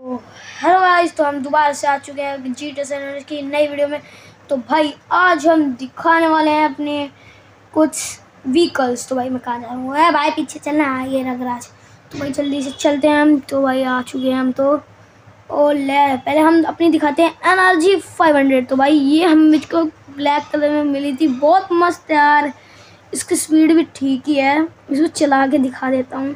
Hello guys तो हम दोबारा से आ चुके हैं जी टी की नई वीडियो में। तो भाई, आज हम दिखाने वाले हैं अपने कुछ व्हीकल्स तो भाई, मैं कहाँ जा रहा हूँ? भाई, पीछे चलना है ये रगराज तो भाई, जल्दी से चलते हैं हम। तो भाई, आ चुके हैं हम तो। ओ ले, पहले हम अपनी दिखाते हैं N R G five hundred तो भाई, ये हम मुझको ब्लैक कलर में मिली थी। बहुत मस्त यार। इसकी स्पीड भी ठीक ही है। इसको चला के दिखा देता हूँ।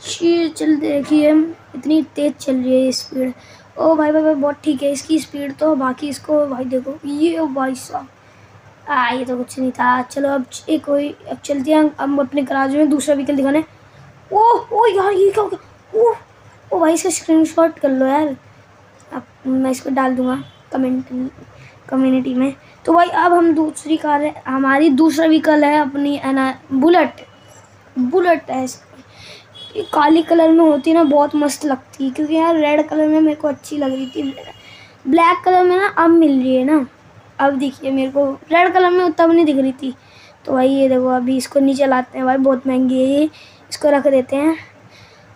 चल देखिए इतनी तेज़ चल रही है स्पीड ओ भाई भाई भाई, बहुत ठीक है, इसकी स्पीड तो बाकी इसको, भाई देखो, ये भाई साहब। आ, ये तो कुछ नहीं था। चलो अब एक कोई, अब चलते हैं, हम अपने गराज में दूसरा व्हीकल दिखाने। ओ ओ यार, ये क्या हो गया? ओ ओ भाई, इसका स्क्रीनशॉट कर लो यार। अब मैं इसको डाल दूँगा कमेंट कम्युनिटी में। तो भाई, अब हम दूसरी कार है, हमारी दूसरा व्हीकल है अपनी, है ना बुलेट बुलेट है ये काली कलर में होती ना, बहुत मस्त लगती है। क्योंकि यार रेड कलर में मेरे को अच्छी लग रही थी। ब्लैक कलर में ना, अब मिल रही है ना। अब देखिए, मेरे को रेड कलर में तब नहीं दिख रही थी। तो भाई, ये देखो, अभी इसको नीचे लाते हैं भाई, बहुत महँगी है ये। इसको रख देते हैं।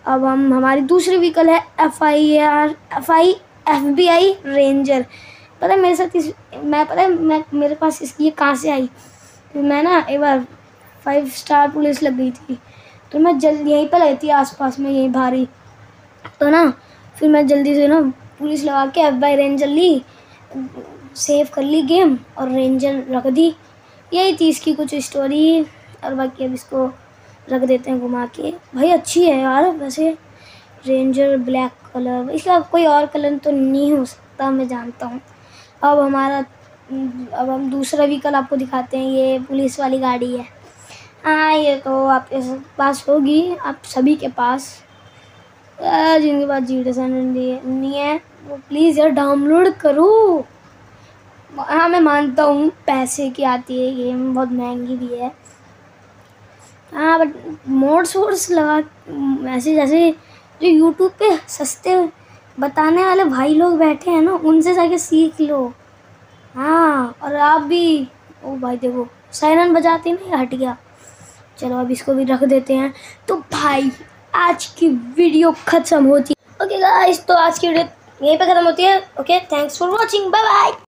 अब हम, हमारी दूसरी व्हीकल है F I R F I F B I ranger पता है, मेरे साथ इस, मैं, पता है, मैं, मेरे पास इसकी ये कहाँ से आई? मैं ना, एक बार फाइव स्टार पुलिस लग गई थी। तो मैं जल्दी यहीं पर लगी थी आसपास में यहीं भारी तो ना, फिर मैं जल्दी से ना पुलिस लगा के एफ़ बाई रेंजर ली सेव कर ली गेम और रेंजर रख दी। यही थी इसकी कुछ स्टोरी और बाकी अब इसको रख देते हैं घुमा के। भाई अच्छी है यार, वैसे रेंजर ब्लैक कलर इसका कोई और कलर तो नहीं हो सकता, मैं जानता हूँ। अब हमारा, अब हम दूसरा व्हीकल आपको दिखाते हैं, ये पुलिस वाली गाड़ी है। हाँ ये तो आपके पास होगी, आप सभी के पास। जिनके पास जी नहीं है, वो प्लीज़ यार डाउनलोड करो। हाँ मैं मानता हूँ, पैसे की आती है गेम बहुत महँगी भी है। हाँ बट मोड्स वोड्स लगा, ऐसे जैसे जो यूट्यूब पे सस्ते बताने वाले भाई लोग बैठे हैं ना, उनसे जाके सीख लो। हाँ और आप भी, ओ भाई देखो साइरन बजाते ना हट गया। चलो अब इसको भी रख देते हैं। तो भाई, आज की वीडियो ख़त्म होती है। ओके गाइस तो आज की वीडियो यहीं पे ख़त्म होती है। Okay thanks for watching bye bye